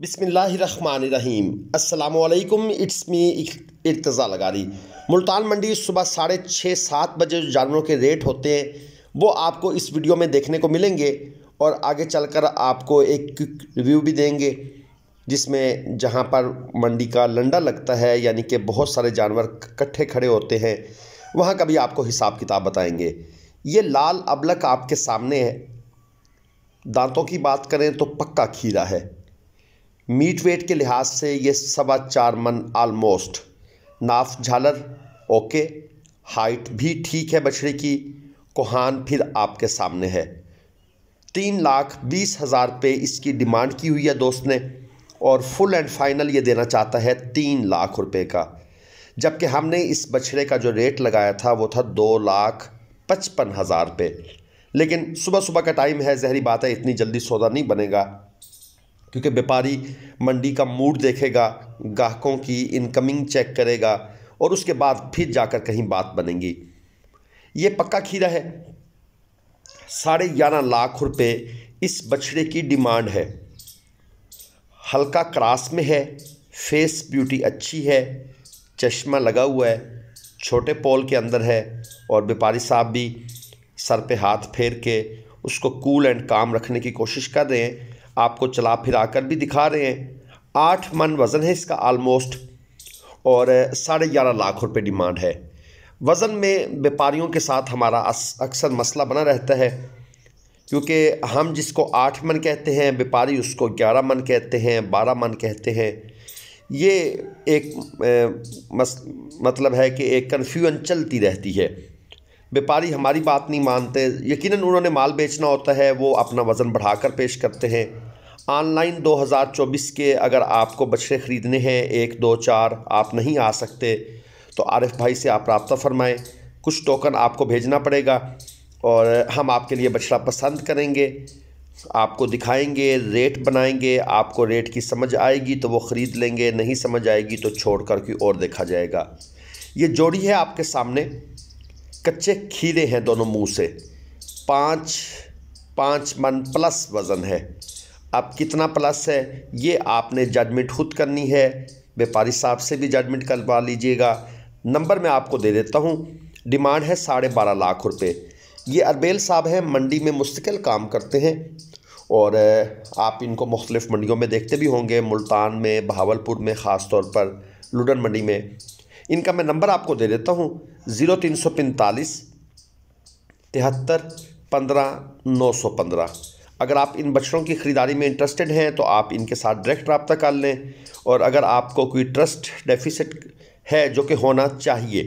बिसमीम असलकुम it's me Irtaza लगारी। Multan मंडी सुबह साढ़े छः, सात बजे जो जानवरों के रेट होते हैं, वो आपको इस वीडियो में देखने को मिलेंगे और आगे चलकर आपको एक रिव्यू भी देंगे, जिसमें जहाँ पर मंडी का लंडा लगता है, यानी कि बहुत सारे जानवर इकट्ठे खड़े होते हैं, वहाँ का भी आपको हिसाब किताब बताएँगे। ये लाल अबलक आपके सामने है। दांतों की बात करें तो पक्का खीरा है। मीट वेट के लिहाज से ये सवा चार मन आलमोस्ट नाफ झालर ओके हाइट भी ठीक है बछड़े की। कोहान फिर आपके सामने है। तीन लाख बीस हज़ार पे इसकी डिमांड की हुई है दोस्त ने, और फुल एंड फाइनल ये देना चाहता है तीन लाख रुपए का। जबकि हमने इस बछड़े का जो रेट लगाया था, वो था दो लाख पचपन हज़ार पे। लेकिन सुबह सुबह का टाइम है, जहरी बात है इतनी जल्दी सौदा नहीं बनेगा। क्योंकि व्यापारी मंडी का मूड देखेगा, ग्राहकों की इनकमिंग चेक करेगा और उसके बाद फिर जाकर कहीं बात बनेगी। ये पक्का खीरा है? साढ़े ग्यारह लाख रुपए इस बछड़े की डिमांड है। हल्का क्रास में है, फेस ब्यूटी अच्छी है, चश्मा लगा हुआ है, छोटे पोल के अंदर है और व्यापारी साहब भी सर पे हाथ फेर के उसको कूल एंड काम रखने की कोशिश कर रहे हैं। आपको चला फिरा कर भी दिखा रहे हैं। आठ मन वज़न है इसका आलमोस्ट और साढ़े ग्यारह लाख रुपए डिमांड है। वज़न में व्यापारियों के साथ हमारा अक्सर मसला बना रहता है क्योंकि हम जिसको आठ मन कहते हैं व्यापारी उसको ग्यारह मन कहते हैं बारह मन कहते हैं। ये एक मस, मतलब है कि एक कन्फ्यूज़न चलती रहती है। व्यापारी हमारी बात नहीं मानते यकीनन उन्होंने माल बेचना होता है वो अपना वज़न बढ़ाकर पेश करते हैं। ऑनलाइन 2024 के अगर आपको बछड़े ख़रीदने हैं, एक, दो, चार, आप नहीं आ सकते तो आरिफ भाई से आप रबता फ़रमाएँ। कुछ टोकन आपको भेजना पड़ेगा और हम आपके लिए बछड़ा पसंद करेंगे, आपको दिखाएँगे रेट बनाएँगे, आपको रेट की समझ आएगी तो वो ख़रीद लेंगे, नहीं समझ आएगी तो छोड़ कर की और देखा जाएगा। ये जोड़ी है आपके सामने, कच्चे खीरे हैं दोनों मुँह से, पाँच पाँच मन प्लस वज़न है। अब कितना प्लस है, ये आपने जजमेंट खुद करनी है। व्यापारी साहब से भी जजमेंट करवा लीजिएगा। नंबर मैं आपको दे देता हूँ। डिमांड है साढ़े बारह लाख रुपए। ये अरबेल साहब हैं, मंडी में मुस्तकिल काम करते हैं। और आप इनको मुख्तलिफ़ मंडियों में देखते भी होंगे, मुल्तान में बहावलपुर में ख़ास तौर पर, लुडन मंडी में। इनका मैं नंबर आपको दे देता हूँ। ज़ीरो तीन सौ पैंतालीस, तिहत्तर, पंद्रह, नौ सौ पंद्रह। अगर आप इन बछड़ों की ख़रीदारी में इंटरेस्टेड हैं तो आप इनके साथ डायरेक्ट रबता कर लें। और अगर आपको कोई ट्रस्ट डेफिसिट है जो कि होना चाहिए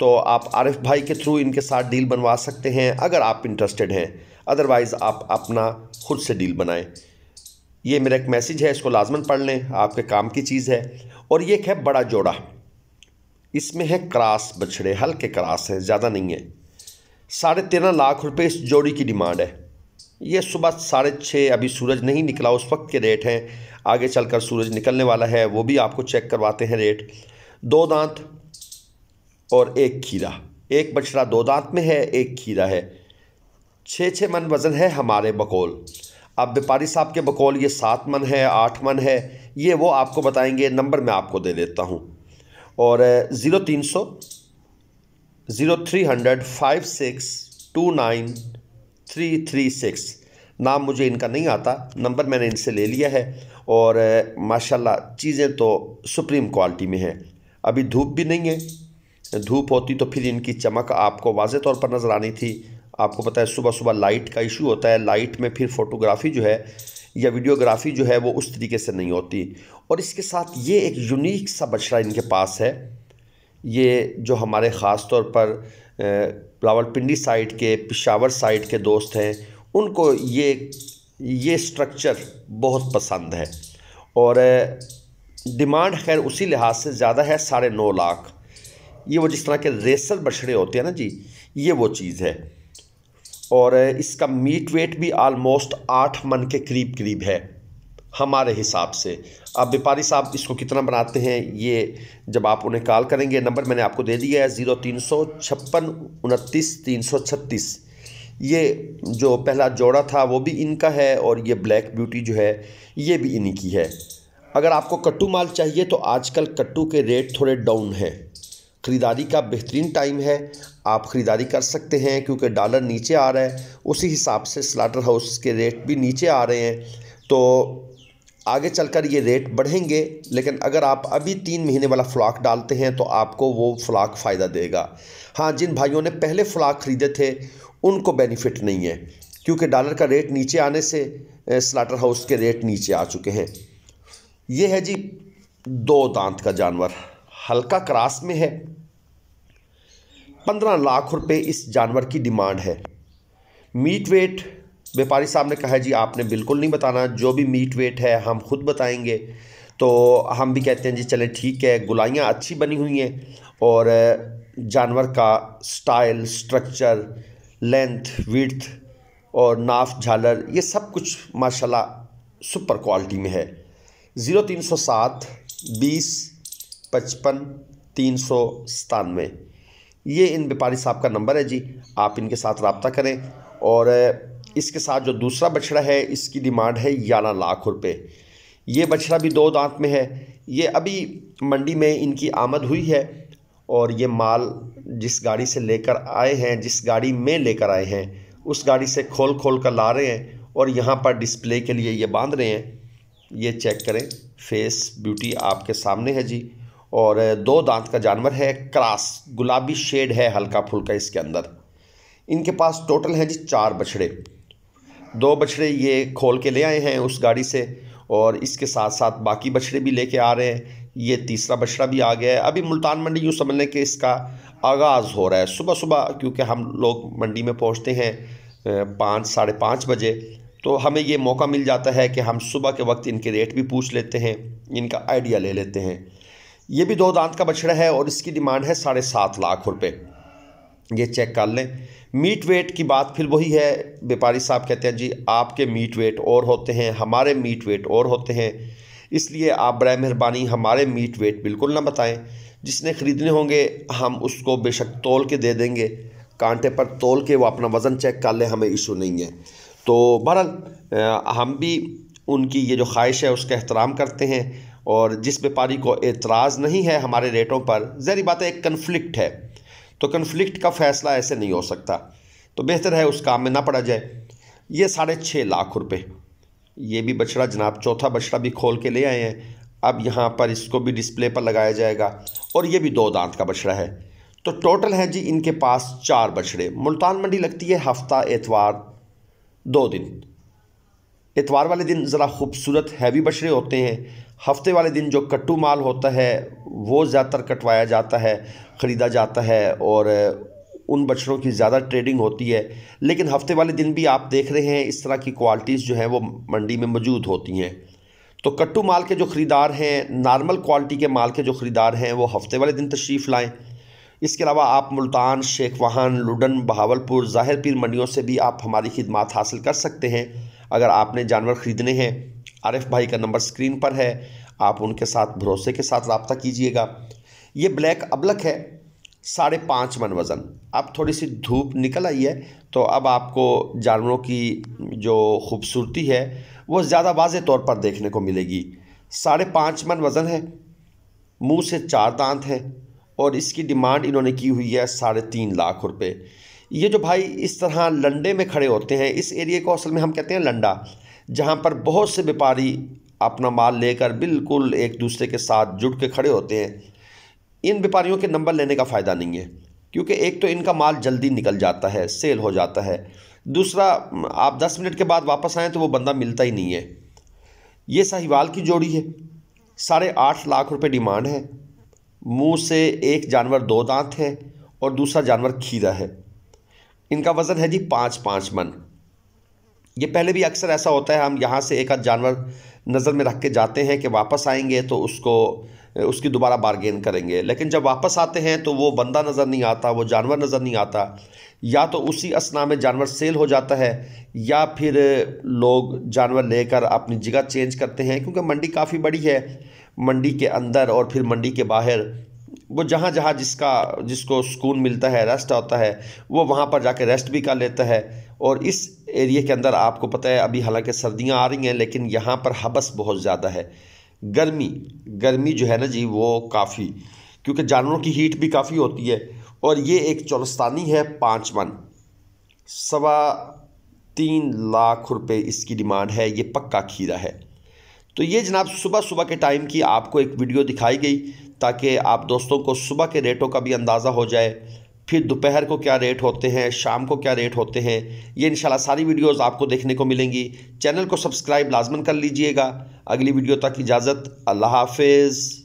तो आप आरिफ भाई के थ्रू इनके साथ डील बनवा सकते हैं, अगर आप इंटरेस्टेड हैं। अदरवाइज़ आप अपना खुद से डील बनाएँ। ये मेरा एक मैसेज है, इसको लाजमन पढ़ लें। आपके काम की चीज़ है। और ये एक है बड़ा जोड़ा। इसमें है क्रास बछड़े, हल्के क्रास हैं, ज़्यादा नहीं है। साढ़े तेरह लाख रुपए इस जोड़ी की डिमांड है। ये सुबह साढ़े छः अभी सूरज नहीं निकला, उस वक्त के रेट हैं। आगे चलकर सूरज निकलने वाला है, वो भी आपको चेक करवाते हैं रेट दो दांत और एक खीरा। एक बछड़ा दो दांत में है, एक खीरा है। छः छः मन वज़न है हमारे बकौल। अब व्यापारी साहब के बकौल, ये सात मन है, आठ मन है, ये वो आपको बताएँगे, नंबर मैं आपको दे देता हूँ। और ज़ीरो तीन सौ, zero three hundred, five six, two nine three three six नाम मुझे इनका नहीं आता, नंबर मैंने इनसे ले लिया है और माशाल्लाह चीज़ें तो सुप्रीम क्वालिटी में हैं। अभी धूप भी नहीं है, धूप होती तो फिर इनकी चमक आपको वाज तौर पर नज़र आनी थी। आपको पता है सुबह सुबह लाइट का इशू होता है, लाइट में फिर फ़ोटोग्राफ़ी जो है या वीडियोग्राफी जो है वो उस तरीके से नहीं होती। और इसके साथ ये एक यूनिक सा बछड़ा इनके पास है। ये जो हमारे ख़ास तौर पर रावलपिंडी साइड के, पिशावर साइड के दोस्त हैं। उनको ये ये स्ट्रक्चर बहुत पसंद है। और डिमांड खैर उसी लिहाज से ज़्यादा है, साढ़े नौ लाख। ये वो जिस तरह के रेसर बछड़े होते हैं ना जी, ये वो चीज़ है। और इसका मीट वेट भी आलमोस्ट आठ मन के करीब करीब है। हमारे हिसाब से। अब व्यापारी साहब इसको कितना बनाते हैं, ये जब आप उन्हें कॉल करेंगे, नंबर मैंने आपको दे दिया है, ज़ीरो तीन सौ छप्पन उनतीस तीन सौ छत्तीस। ये जो पहला जोड़ा था, वो भी इनका है और ये ब्लैक ब्यूटी जो है, ये भी इन्हीं की है। अगर आपको कट्टू माल चाहिए तो आजकल कट्टू के रेट थोड़े डाउन हैं। ख़रीदारी का बेहतरीन टाइम है, आप ख़रीदारी कर सकते हैं, क्योंकि डॉलर नीचे आ रहा है। उसी हिसाब से स्लाटर हाउस के रेट भी नीचे आ रहे हैं। तो आगे चलकर ये रेट बढ़ेंगे, लेकिन अगर आप अभी तीन महीने वाला फ्लाक डालते हैं तो आपको वो फ्लाक फ़ायदा देगा। हाँ जिन भाइयों ने पहले फ्लाक ख़रीदे थे, उनको बेनिफिट नहीं है, क्योंकि डॉलर का रेट नीचे आने से स्लाटर हाउस के रेट नीचे आ चुके हैं। ये है जी, दो दांत का जानवर। हल्का क्रास में है। पंद्रह लाख रुपए इस जानवर की डिमांड है। मीट वेट व्यापारी साहब ने कहा, जी, आपने बिल्कुल नहीं बताना। जो भी मीट वेट है, हम खुद बताएँगे। तो हम भी कहते हैं, जी, चले, ठीक है। गुलाइयाँ अच्छी बनी हुई हैं और जानवर का स्टाइल, स्ट्रक्चर, लेंथ, विड्थ और नाफ, झालर, ये सब कुछ माशाल्लाह सुपर क्वालिटी में है। ज़ीरो तीन सौ सात, बीस, पचपन, तीन सौ सतानवे। ये इन व्यापारी साहब का नंबर है, जी। आप इनके साथ रबता करें और इसके साथ जो दूसरा बछड़ा है, इसकी डिमांड है ग्यारह लाख रुपए। ये बछड़ा भी दो दांत में है। ये अभी मंडी में इनकी आमद हुई है और ये माल जिस गाड़ी से लेकर आए हैं, जिस गाड़ी में लेकर आए हैं, उस गाड़ी से खोल खोल कर ला रहे हैं और यहाँ पर डिस्प्ले के लिए ये बाँध रहे हैं। ये चेक करें। फेस ब्यूटी आपके सामने है जी। और दो दांत का जानवर है, क्रास, गुलाबी शेड है हल्का फुल्का इसके अंदर। इनके पास टोटल है जी चार बछड़े। दो बछड़े ये खोल के ले आए हैं उस गाड़ी से और इसके साथ साथ बाकी बछड़े भी लेके आ रहे हैं। ये तीसरा बछड़ा भी आ गया है। अभी मुल्तान मंडी यूँ समझ लें कि इसका आगाज़ हो रहा है। सुबह सुबह, क्योंकि हम लोग मंडी में पहुँचते हैं पाँच, साढ़े पाँच बजे तो हमें ये मौका मिल जाता है कि हम सुबह के वक्त इनके रेट भी पूछ लेते हैं, इनका आइडिया ले लेते हैं। ये भी दो दांत का बछड़ा है और इसकी डिमांड है साढ़े सात लाख रुपए। ये चेक कर लें। मीट वेट की बात फिर वही है, व्यापारी साहब कहते हैं, जी, आपके मीट वेट और होते हैं, हमारे मीट वेट और होते हैं। इसलिए आप बर मेहरबानी हमारे मीट वेट बिल्कुल ना बताएँ। जिसने ख़रीदने होंगे, हम उसको बेशक तोल के दे देंगे। कांटे पर तोल के वो अपना वज़न चेक कर ले, हमें इशू नहीं है। तो बहरहाल हम भी उनकी ये जो ख्वाहिश है, उसका एहतराम करते हैं। और जिस व्यापारी को एतराज़ नहीं है हमारे रेटों पर, जहरी बात है, एक कन्फ्लिक्ट है। तो कन्फ्लिक्ट का फ़ैसला ऐसे नहीं हो सकता। तो बेहतर है उस काम में ना पड़ा जाए। ये साढ़े छः लाख रुपए। ये भी बछड़ा जनाब, चौथा बछड़ा भी खोल के ले आए हैं। अब यहाँ पर इसको भी डिस्प्ले पर लगाया जाएगा। और ये भी दो दांत का बछड़ा है। तो टोटल है जी इनके पास चार बछड़े। मुल्तान मंडी लगती है हफ़्ता, एतवार, दो दिन। इतवार वाले दिन ज़रा खूबसूरत हैवी बछड़े होते हैं। हफ़्ते वाले दिन जो कट्टू माल होता है, वो ज़्यादातर कटवाया जाता है, ख़रीदा जाता है और, उन बछड़ों की ज़्यादा ट्रेडिंग होती है। लेकिन हफ़्ते वाले दिन भी आप देख रहे हैं, इस तरह की क्वालिटीज़ जो हैं, वो मंडी में मौजूद होती हैं। तो कट्टू माल के जो ख़रीदार हैं, नॉर्मल क्वालिटी के माल के जो ख़रीदार हैं, वो हफ़्ते वाले दिन तशरीफ़ लाएँ। इसके अलावा आप मुल्तान, शेख वाहन, लुडन, बहावलपुर, ज़ाहिर पीर मंडियों से भी आप हमारी खिदमत हासिल कर सकते हैं। अगर आपने जानवर ख़रीदने हैं, आरिफ भाई का नंबर स्क्रीन पर है, आप उनके साथ भरोसे के साथ रबता कीजिएगा। ये ब्लैक अबलक है, साढ़े पाँच मन वज़न। अब थोड़ी सी धूप निकल आई है तो अब आपको जानवरों की जो खूबसूरती है, वो ज़्यादा वाज तौर पर देखने को मिलेगी। साढ़े पाँच मन वज़न है, मुँह से चार दांत हैं, और इसकी डिमांड इन्होंने की हुई है साढ़े तीन लाख रुपए। ये जो भाई इस तरह लंडे में खड़े होते हैं, इस एरिए को असल में हम कहते हैं लंडा, जहाँ पर बहुत से व्यापारी अपना माल लेकर बिल्कुल एक दूसरे के साथ जुड़ के खड़े होते हैं। इन व्यापारियों के नंबर लेने का फ़ायदा नहीं है, क्योंकि एक तो इनका माल जल्दी निकल जाता है, सेल हो जाता है। दूसरा, आप दस मिनट के बाद वापस आएँ तो वो बंदा मिलता ही नहीं है। ये साहिवाल की जोड़ी है, साढ़े आठ लाख रुपए डिमांड है। मुँह से एक जानवर दो दांत है और दूसरा जानवर खीरा है। इनका वज़न है जी पाँच पाँच मन। ये पहले भी अक्सर ऐसा होता है, हम यहाँ से एक आध जानवर नज़र में रख के जाते हैं कि वापस आएँगे तो उसको, उसकी दोबारा बारगेन करेंगे। लेकिन जब वापस आते हैं तो वो बंदा नज़र नहीं आता, वो जानवर नज़र नहीं आता। या तो उसी असना में जानवर सेल हो जाता है, या फिर लोग जानवर लेकर अपनी जगह चेंज करते हैं, क्योंकि मंडी काफ़ी बड़ी है। मंडी के अंदर और फिर मंडी के बाहर वो जहाँ जहाँ जिसका, जिसको सुकून मिलता है रेस्ट आता है, वो वहाँ पर जाके रेस्ट भी कर लेता है। और इस एरिए के अंदर आपको पता है, अभी हालाँकि सर्दियाँ आ रही हैं, लेकिन यहाँ पर हबस बहुत ज़्यादा है। गर्मी गर्मी जो है ना जी, वो काफ़ी, क्योंकि जानवरों की हीट भी काफ़ी होती है। और ये एक चौलस्तानी है पाँच मन। सवा तीन लाख रुपए इसकी डिमांड है, ये पक्का खीरा है। तो ये जनाब सुबह सुबह के टाइम की आपको एक वीडियो दिखाई गई ताकि आप दोस्तों को सुबह के रेटों का भी अंदाज़ा हो जाए, फिर दोपहर को क्या रेट होते हैं, शाम को क्या रेट होते हैं, ये इंशाल्लाह सारी वीडियोस आपको देखने को मिलेंगी। चैनल को सब्सक्राइब लाजमन कर लीजिएगा। अगली वीडियो तक इजाज़त। अल्लाह हाफिज़।